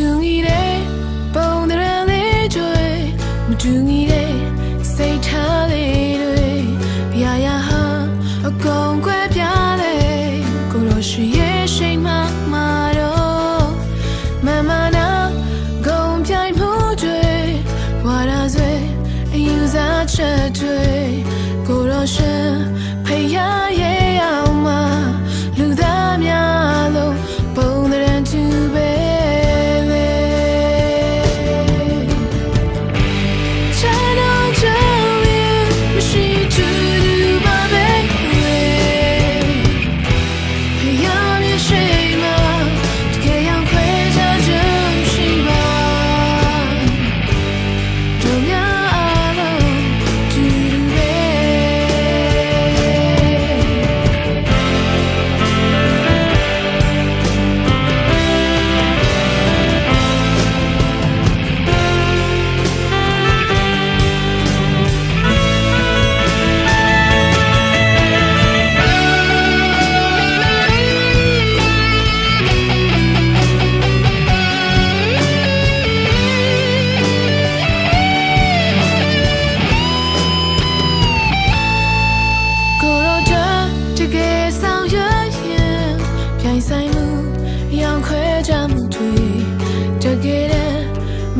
တူငီတဲ့ပုံတရံလေးကျွေမတူငီတဲ့စိတ်ထားလေးတွေပြာရာဟာအကုန်ကွဲပြားလေကိုရောရှိရဲ့ရှိမှမာတော့မမနာဂုံပြိုင်မှုတွေဝါရာဆွေအယူစားချက်တွေကိုရောရှင်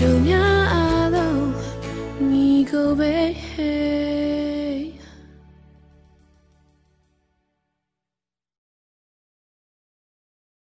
သူများအားလုံးမိကိုပဲ